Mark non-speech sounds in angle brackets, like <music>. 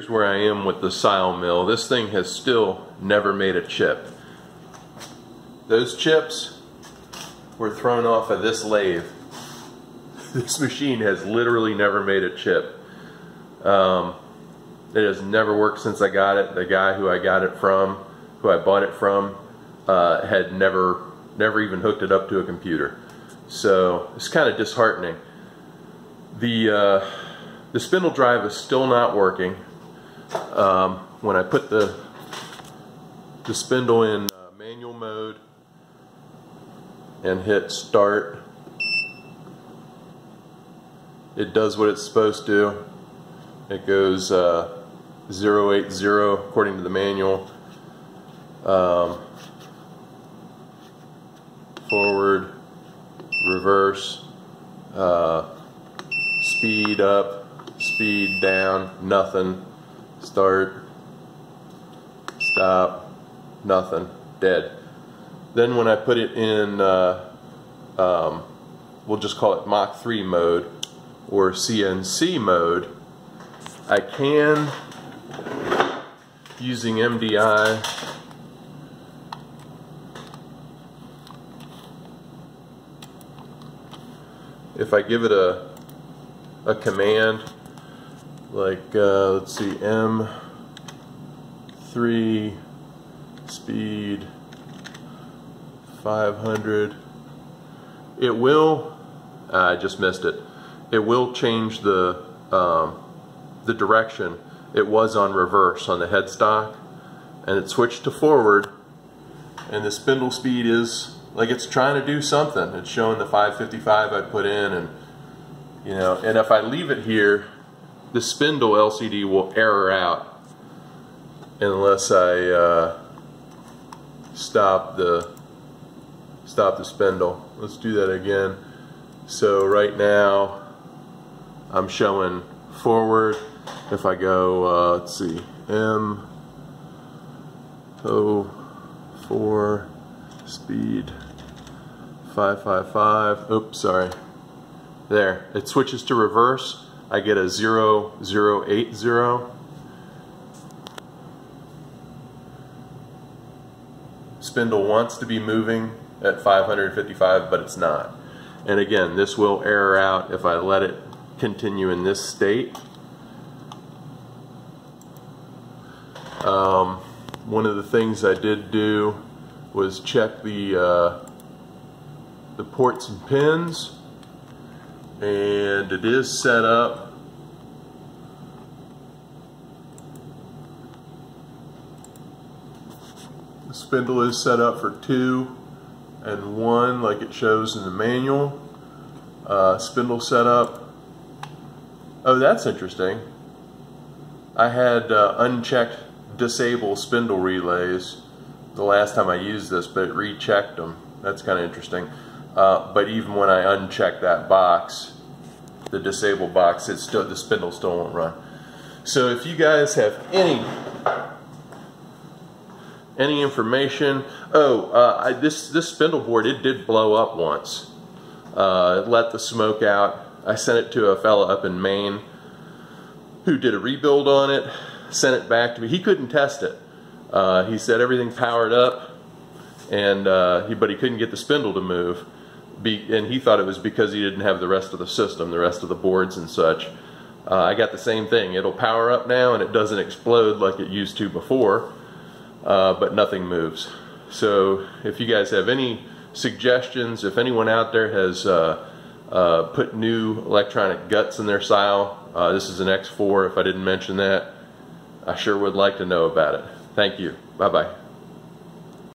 Here's where I am with the Syil mill. This thing has still never made a chip. Those chips were thrown off of this lathe. <laughs> This machine has literally never made a chip. Um, it has never worked since I got it. The guy who I got it from, who I bought it from, uh, had never, never even hooked it up to a computer. So it's kind of disheartening. The, uh, the spindle drive is still not working. Um, when I put the, the spindle in uh, manual mode and hit start, it does what it's supposed to. It goes uh, 080 according to the manual. Um, forward, reverse, uh, speed up, speed down, nothing, start, stop, nothing, dead. Then when I put it in, uh, um, we'll just call it Mach 3 mode or CNC mode, I can, using MDI, if I give it a a command like uh, let's see M3 speed 500 it will I just missed it. It will change the um, the direction. It was on reverse on the headstock and it switched to forward and the spindle speed is like it's trying to do something. It's showing the 555 I put in and you know and if I leave it here the spindle LCD will error out unless I uh, stop the stop the spindle. Let's do that again. So right now I'm showing forward. If I go uh, let's see M O 4 speed 555 oops sorry. There. It switches to reverse I get a 0080 spindle wants to be moving at 555 but it's not. And again this will error out if I let it continue in this state. Um, one of the things I did do was check the uh, the ports and pins and it is set up the spindle is set up for two and one like it shows in the manual uh, spindle setup oh that's interesting I had uh, unchecked disable spindle relays the last time I used this, but it rechecked them. That's kind of interesting. Uh, but even when I uncheck that box, the disable box, it's still the spindle still won't run. So if you guys have any any information, oh, uh, I, this this spindle board it did blow up once. Uh, it let the smoke out. I sent it to a fella up in Maine who did a rebuild on it, sent it back to me. He couldn't test it. Uh, he said everything powered up, and uh, he, but he couldn't get the spindle to move. Be, and he thought it was because he didn't have the rest of the system, the rest of the boards and such. Uh, I got the same thing. It'll power up now and it doesn't explode like it used to before, uh, but nothing moves. So if you guys have any suggestions, if anyone out there has uh, uh, put new electronic guts in their Syil, this is an X4 if I didn't mention that, I sure would like to know about it. Thank you. Bye-bye.